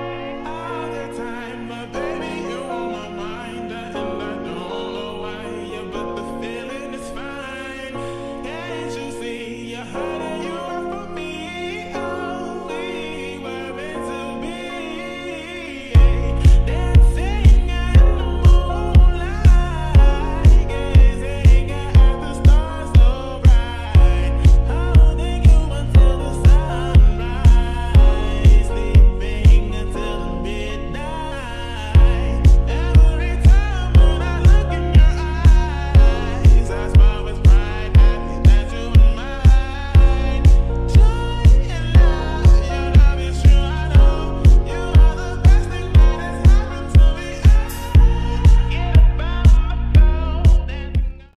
Bye.